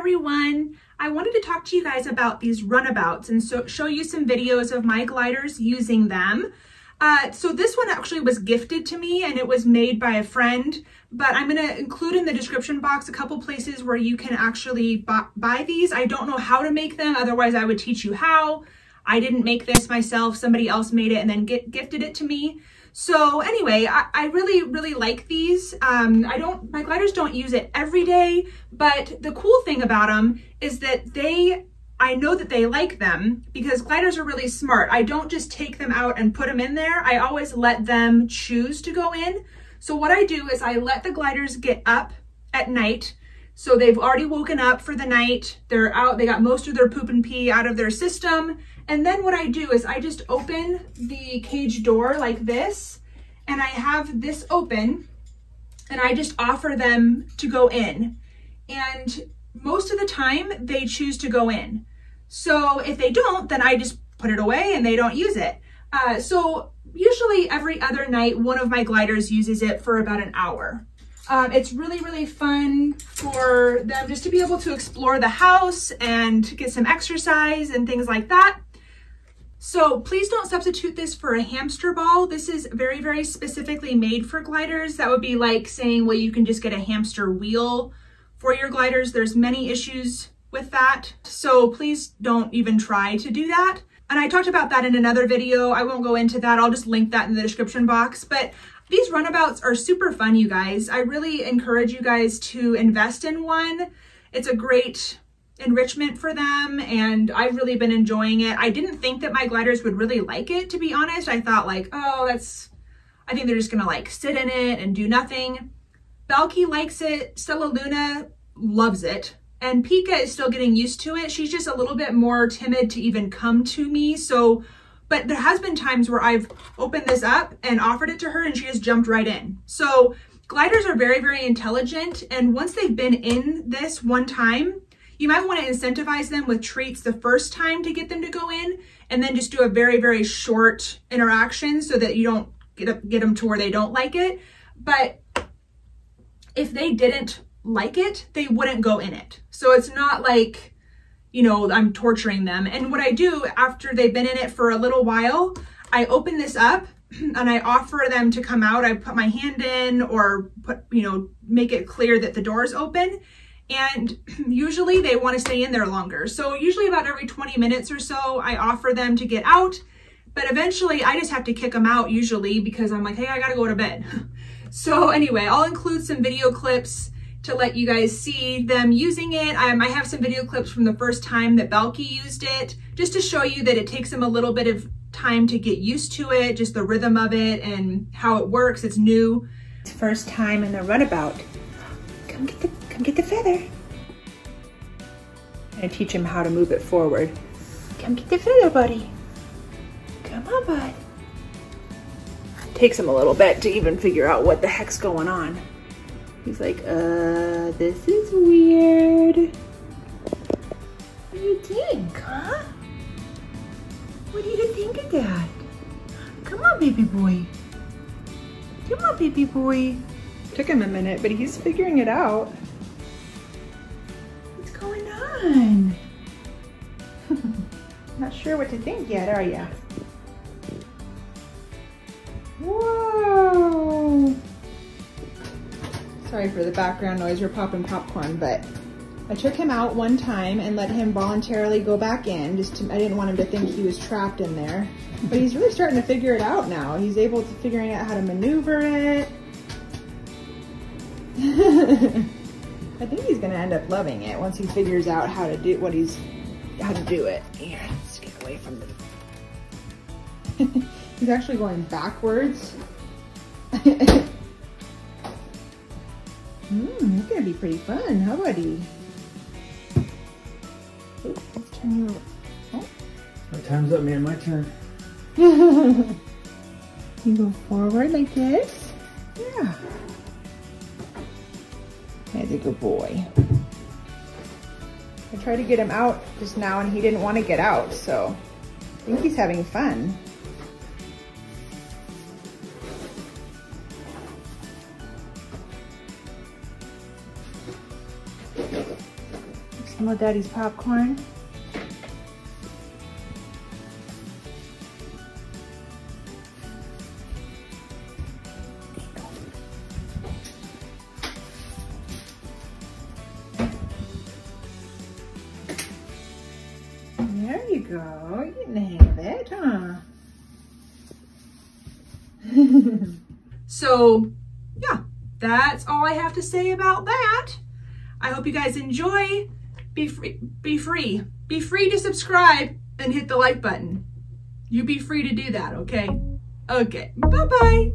everyone. I wanted to talk to you guys about these runabouts and so show you some videos of my gliders using them. Uh, so this one actually was gifted to me and it was made by a friend, but I'm gonna include in the description box a couple places where you can actually buy, these. I don't know how to make them, otherwise I would teach you how. I didn't make this myself, somebody else made it and then gifted it to me. So anyway, I, I really, really like these. Um, I don't, my gliders don't use it every day, but the cool thing about them is that they, I know that they like them because gliders are really smart. I don't just take them out and put them in there. I always let them choose to go in. So what I do is I let the gliders get up at night. So they've already woken up for the night. They're out, they got most of their poop and pee out of their system. And then what I do is I just open the cage door like this and I have this open and I just offer them to go in. And most of the time they choose to go in. So if they don't, then I just put it away and they don't use it. Uh, so usually every other night, one of my gliders uses it for about an hour. Um, it's really, really fun for them just to be able to explore the house and get some exercise and things like that. So please don't substitute this for a hamster ball. This is very, very specifically made for gliders. That would be like saying, well, you can just get a hamster wheel for your gliders. There's many issues with that. So please don't even try to do that. And I talked about that in another video. I won't go into that. I'll just link that in the description box. But these runabouts are super fun, you guys. I really encourage you guys to invest in one. It's a great enrichment for them and I've really been enjoying it. I didn't think that my gliders would really like it, to be honest. I thought like, oh, that's, I think they're just gonna like sit in it and do nothing. Belky likes it, Stella Luna loves it, and Pika is still getting used to it. She's just a little bit more timid to even come to me. So, but there has been times where I've opened this up and offered it to her and she has jumped right in. So gliders are very, very intelligent. And once they've been in this one time, you might want to incentivize them with treats the first time to get them to go in and then just do a very, very short interaction so that you don't get, up, get them to where they don't like it. But if they didn't like it, they wouldn't go in it. So it's not like, you know, I'm torturing them. And what I do after they've been in it for a little while, I open this up and I offer them to come out. I put my hand in or put, you know, make it clear that the door is open and usually they want to stay in there longer. So usually about every 20 minutes or so, I offer them to get out, but eventually I just have to kick them out usually because I'm like, hey, I gotta go to bed. So anyway, I'll include some video clips to let you guys see them using it. Um, I have some video clips from the first time that Belky used it, just to show you that it takes them a little bit of time to get used to it, just the rhythm of it and how it works. It's new. It's first time in the runabout. Come get the feather. And teach him how to move it forward. Come get the feather, buddy. Come on, bud. Takes him a little bit to even figure out what the heck's going on. He's like, uh, this is weird. What do you think, huh? What do you think of that? Come on, baby boy. Come on, baby boy. Took him a minute, but he's figuring it out on? Not sure what to think yet, are you? Whoa! Sorry for the background noise, we're popping popcorn, but I took him out one time and let him voluntarily go back in. Just to, I didn't want him to think he was trapped in there. But he's really starting to figure it out now. He's able to figuring out how to maneuver it. I think he's gonna end up loving it once he figures out how to do what he's how to do it. Yeah, let's get away from the. he's actually going backwards. Hmm, it's gonna be pretty fun, huh, buddy? let's turn you. Oh. My time's up, man. My turn. you go forward like this. Yeah. He's a good boy. I tried to get him out just now and he didn't want to get out, so I think he's having fun. Some of Daddy's popcorn. Go. You didn't have it, huh? So yeah, that's all I have to say about that. I hope you guys enjoy. Be free, be free, be free to subscribe and hit the like button. You be free to do that, okay? Okay, bye-bye.